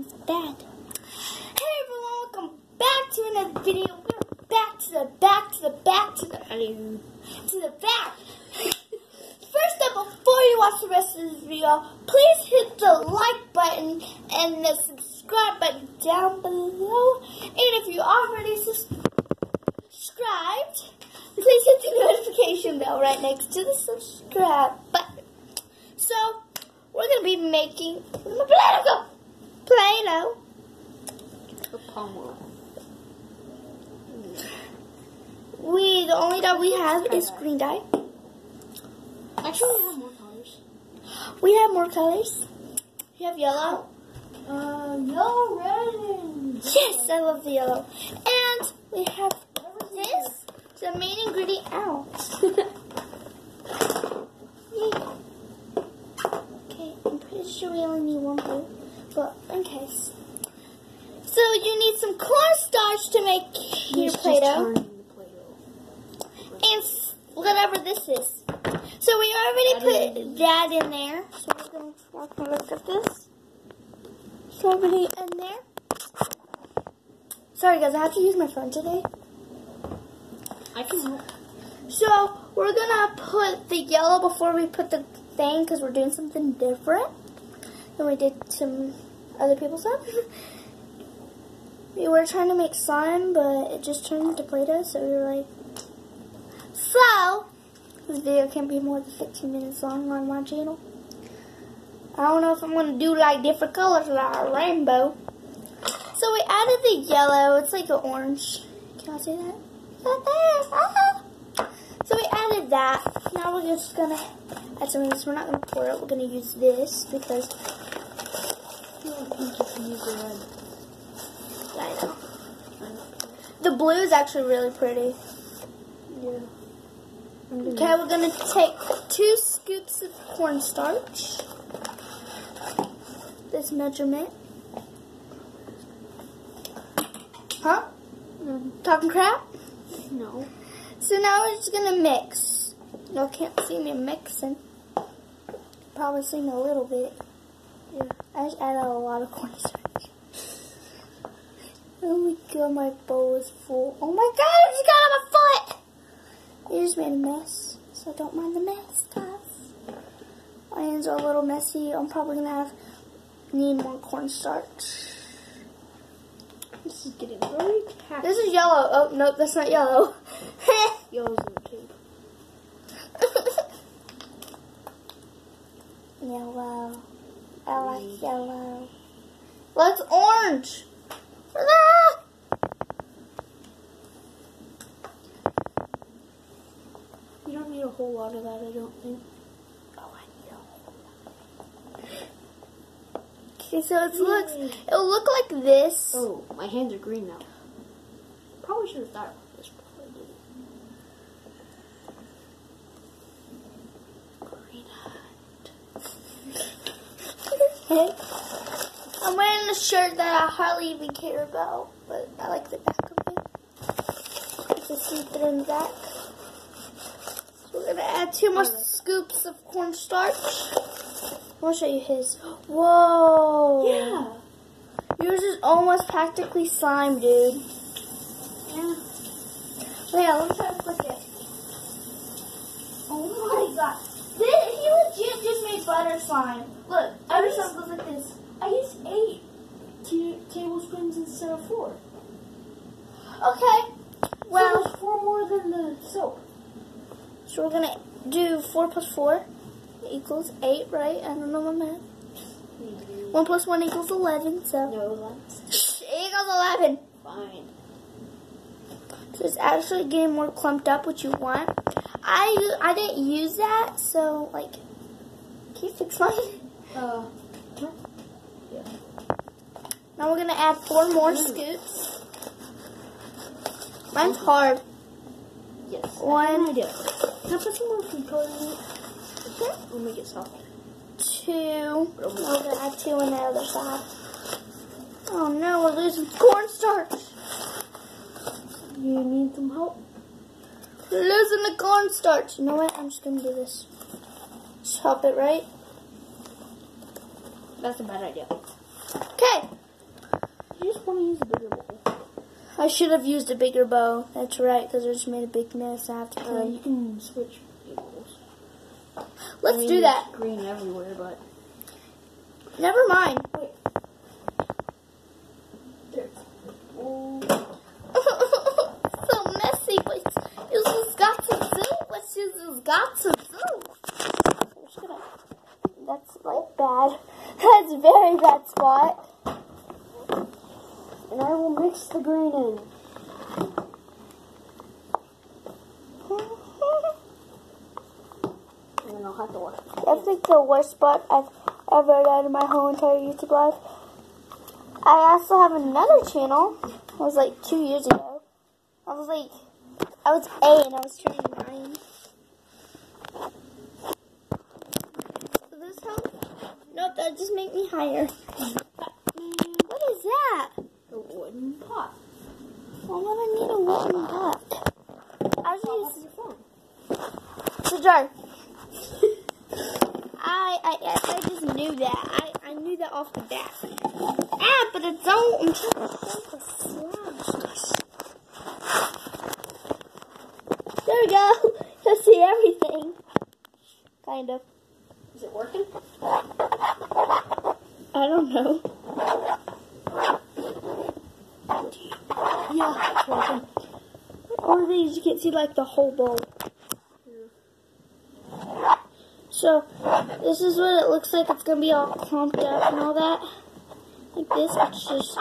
bad. Hey everyone, welcome back to another video. We're back to the back to the back to the to the back. First up, before you watch the rest of this video, please hit the like button and the subscribe button down below. And if you already subscribed, please hit the notification bell right next to the subscribe button. So, we're going to be making Play-Doh. We, the only dye we have is green dye. Actually, we have more colors. We have more colors. We have yellow. Uh, yellow, red, and... Yes, I love the yellow. And we have this, the main ingredient out. Okay, I'm pretty sure we only need one blue, but in case. So you need some cornstarch to make your It's Play-Doh. And whatever this is. So we already put that in there. So we're going to walk and look at this. Strawberry in there. Sorry guys, I have to use my phone today. I can. So we're gonna put the yellow before we put the thing because we're doing something different than we did some other people's stuff. we were trying to make slime, but it just turned into Play-Doh, so we were like, so this video can't be more than 15 minutes long on my channel. I don't know if I'm gonna do like different colors like a rainbow. So we added the yellow. It's like an orange. Can I say that? Right there. Ah. So we added that. Now we're just gonna add some of this. We're not gonna pour it. We're gonna use this because you can use the red. I know. The blue is actually really pretty. Yeah. Okay, we're gonna take two scoops of cornstarch. This measurement. Huh? Talking crap? no. So now we're just gonna mix. Y'all can't see me mixing. Probably see me a little bit. Yeah. I just added a lot of cornstarch. Oh my god, my bowl is full. Oh my god, I just got on my foot! It just made a mess, so don't mind the mess, guys. My hands are a little messy. I'm probably gonna have need more cornstarch. This is getting very tacky. This is yellow. Oh nope, that's not yellow. Yellow's in the tube. Yellow. I like yellow. What's orange? Ah! You don't need a whole lot of that, I don't think. Oh, I need a whole Okay, so it looks. It'll look like this. Oh, my hands are green now. Probably should have thought about this before I did it. Green Okay. I'm wearing a shirt that I hardly even care about, but I like the back of it. It's a see-through in the back. So we're gonna add two more scoops of cornstarch. I'll show you his. Whoa. Yeah. Yours is almost practically slime, dude. Yeah. Wait, let me try to flick it. Oh my god. This, he legit just made butter slime. Look, every slime goes like this. I used eight ta- tablespoons instead of four. Okay. Well, Well, so four more than the soap. We're gonna do four plus four equals eight, right? I don't know my math. One plus one equals eleven, so No, equals eleven. fine. So it's actually getting more clumped up, which you want. I, I didn't use that, so like, can you fix mine? Uh, yeah. Now we're gonna add four more scoops. Mine's hard. Yes. One. Can I put some more food color in it? We'll make it soft. two. We're gonna add two on the other side. Oh no, we're losing cornstarch. You need some help? We're losing the cornstarch. You know what? I'm just gonna do this. Chop it right. That's a bad idea. Okay, You just want to use a bigger bowl. I should have used a bigger bow. That's right, because I just made a big mess. I have to Uh, clean. you can switch. Let's I mean, do that. Green everywhere, but Never mind. Oh. so messy, but this has got zoom. Let's use this got some zoom. I'm just gonna- That's like bad. That's a very bad spot. And I will mix the green in. And then I'll have to wash. That's like the worst spot I've ever done in my whole entire YouTube life. I also have another channel. It was like two years ago. I was like, I was eight and I was turning nine. This help? Nope, that just make me higher. Mm, what is that? A wooden pot. Why would I need a wooden pot? I was using your phone. Jar. I, I I I just knew that. I, I knew that off the bat. Ah, but it's all I'm trying to think of slash. There we go. You see everything. Kind of. Is it working? I don't know. Yeah, it's working. Or these you can see like the whole bowl. So this is what it looks like. It's gonna be all clumped up and all that. Like this, it's just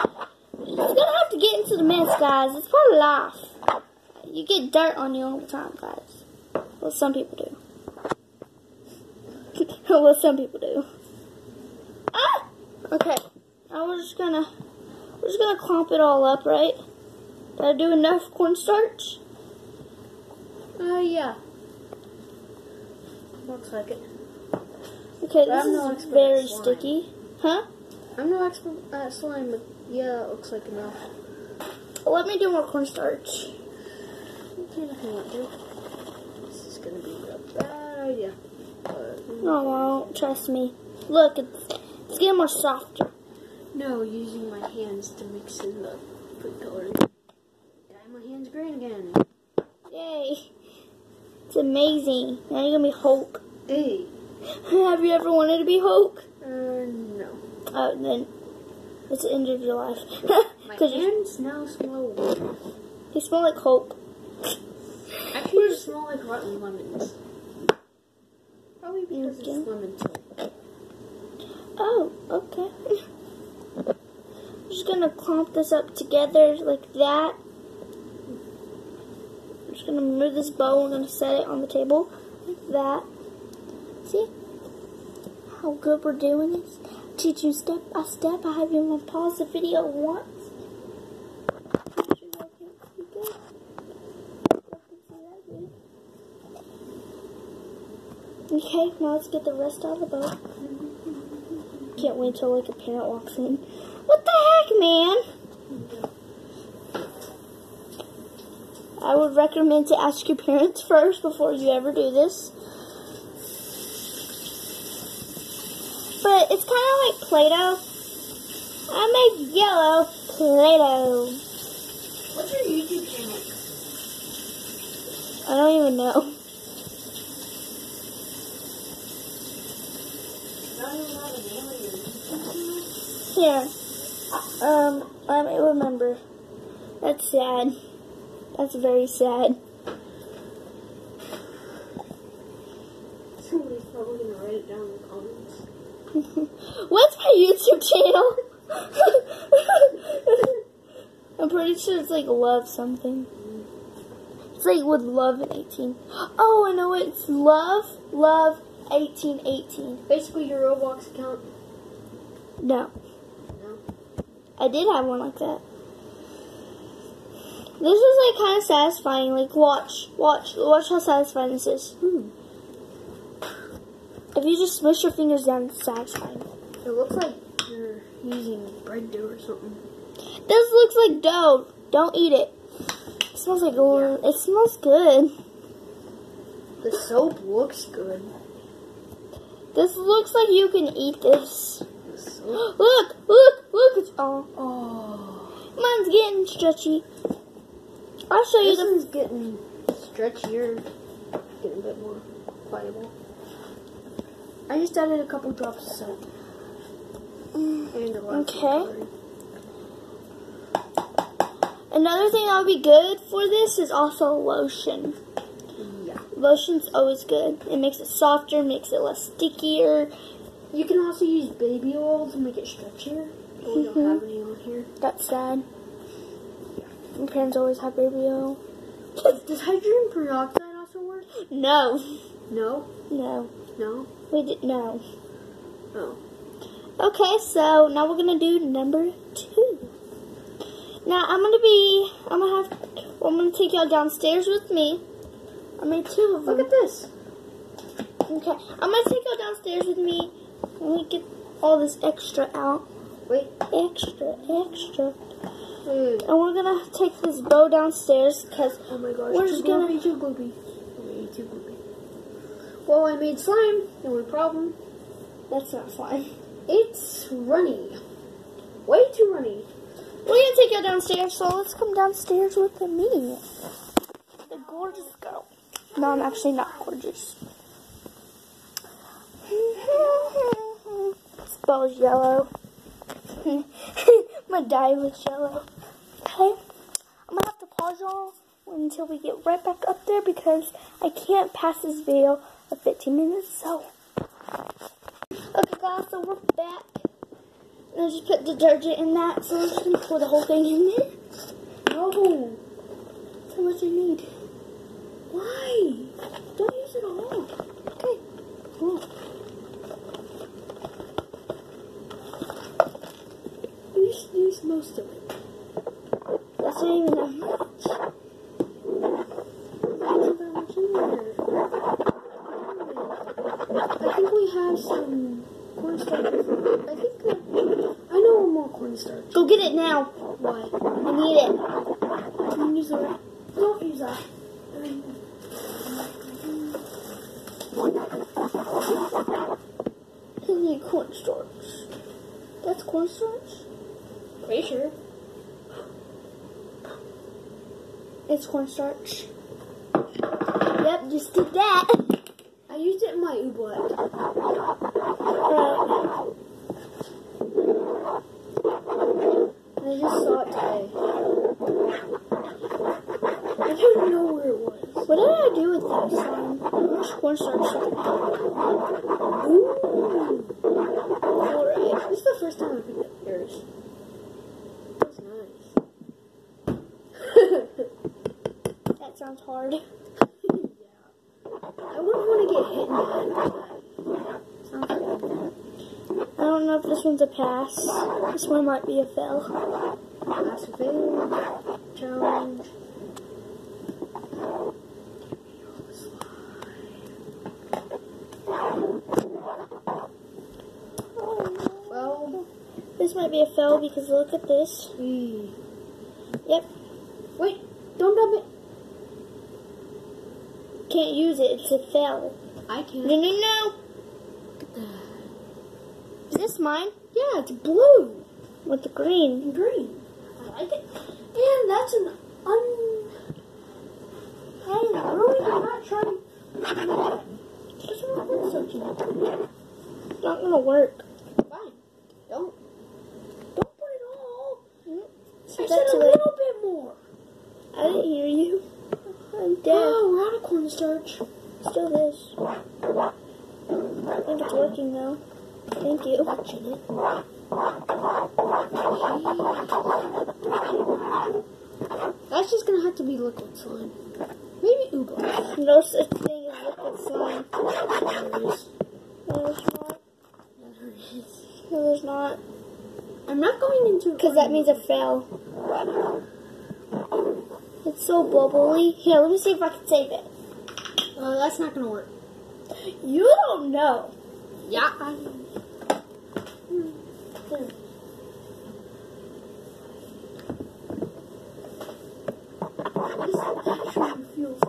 it's gonna have to get into the mess, guys. It's part of life. You get dirt on you all the time, guys. Well, some people do. well, some people do. Ah! Okay. Now we're just gonna we're just gonna clump it all up, right? Did I do enough cornstarch? Uh, yeah. Looks like it. Okay, But this no is very sticky. Huh? I'm no expert at slime, but yeah, it looks like enough. Let me do more cornstarch. Okay, nothing won't do. This is gonna be a bad idea. No, I won't. Trust me. Look, it's, it's getting more softer. no, using my hands to mix in the food coloring. Dye my hands green again. Yay. It's amazing. Now you're to be Hulk. Hey. Have you ever wanted to be Hulk? Uh, no. Oh, then it's the end of your life. My hands now smell. you smell like Hulk. Actually, they smell like rotten lemons. Probably because it's lemon tea. Oh, okay. I'm just going to clump this up together like that. I'm going to move this bow. Going to set it on the table like that. See how good we're doing this? Teach you step by step. I haven't even paused the video once. Okay, now let's get the rest out of the bowl. Can't wait till like a parent walks in. What the heck, man? I would recommend to ask your parents first before you ever do this. But it's kind of like Play-Doh. I make yellow Play-Doh. What's your YouTube channel? I don't even know. Not even have a name of your YouTube channel? Here. Um, I may remember. That's sad. That's very sad. Somebody's probably gonna write it down in the comments. What's my YouTube channel? I'm pretty sure it's like love something. It's like with love and 18. Oh, I know it. It's love, love, 1818. Basically, your Roblox account. No, No. I did have one like that. This is like kind of satisfying. Like, watch, watch, watch how satisfying this is. Hmm. If you just smush your fingers down, it's satisfying. It looks like you're using bread dough or something. This looks like dough. Don't eat it. It smells like oil. It smells good. The soap looks good. This looks like you can eat this. Look, look, look. It's all. Oh. one's getting stretchy. I'll show you This the one's getting stretchier, getting a bit more pliable. I just added a couple drops of soap. And a lot of Okay. Another thing that would be good for this is also lotion. Yeah. Lotion's always good. It makes it softer, makes it less stickier. You can also use baby oil to make it stretchier. But we don't mm-hmm. have any on here. That's sad. My parents always have baby oil. Does hydrogen peroxide also work? No, No. no, No. we didn't know. Oh. Okay, so now we're gonna do number two. Now I'm gonna be, I'm gonna have, I'm gonna take y'all downstairs with me. I made two of them. Look at this. Okay, I'm gonna take y'all downstairs with me. Let me get all this extra out. Wait. Extra, extra. And we're gonna take this bow downstairs because Oh my gosh. We're just gonna- gloopy, too gloopy. Too. Well, I made slime. The only problem, that's not slime. it's runny. Way too runny. We're gonna take y'all downstairs, so let's come downstairs with the me. The gorgeous girl. No, I'm actually not gorgeous. This bow is yellow. My dye with yellow. Okay. I'm gonna have to pause y'all until we get right back up there because I can't pass this video of 15 minutes, so. Okay guys, so we're back. And I just put detergent in that, so I'm just gonna pour the whole thing in there. No. That's how much you need. Why? Don't use it all. Okay. Cool. Use, use most of it. That's not even that much. Not that much in there. I think we have some cornstarch. I think I know more cornstarch. Go get it now. Why? I need it. Can you use that? Don't use that. I need cornstarch. That's cornstarch? Pretty sure. It's cornstarch. Yep, just did that. I used it in my oobleck. Alright. Uh, I just saw it today. I don't know where it was. What did I do with this? How cornstarch? Ooh. Alright. This is the first time I've picked up yours. That's nice. That sounds hard. I wouldn't want to get hit in the head that. Sounds good. I don't know if this one's a pass. This one might be a fail. Pass or fail. Challenge. Well, This might be a fail because look at this. we. Yep, Wait, don't dump it. Can't use it. It's a fail. I can't. no, no. Is this mine? Yeah, it's blue With the green. green. I like it. And that's an un. I really am not trying. What's wrong with searching? It's not gonna work. Fine. Don't. Don't put it all. Mm-hmm. I said a little bit more. I didn't hear you. I'm dead. Oh, we're out of cornstarch. Still this. I think it's working now. Thank you. Watching it. That's just gonna have to be liquid slime. Maybe Uber. No such thing as liquid slime. There is. No, there's not. There is. No, there's not. I'm not going into Because that means a fail. It's so bubbly. Here, let me see if I can save it. Uh, that's not gonna work. You don't know. Yeah. I, feels.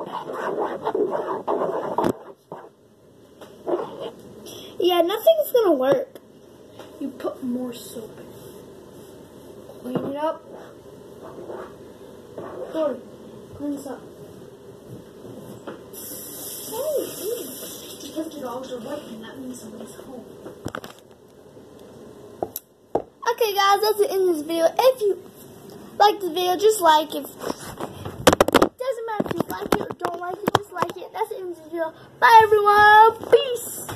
Yeah, nothing's gonna work. You put more soap in. Clean it up. Dory, clean this up. Because the dogs are barking, that means somebody's home. Okay, guys, that's the end of this video. If you like the video, just like it. Doesn't matter if you like it or don't like it, just like it. That's the end of the video. Bye, everyone. Peace.